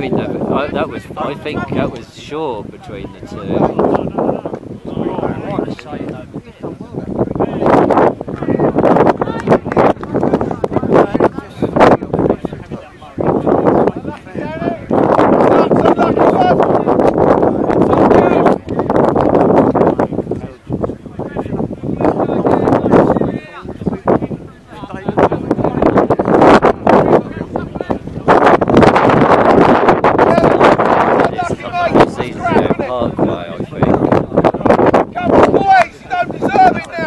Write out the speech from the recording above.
mean, that, I, that was, I think that was sure between the two. Come on, boys! You don't deserve it now!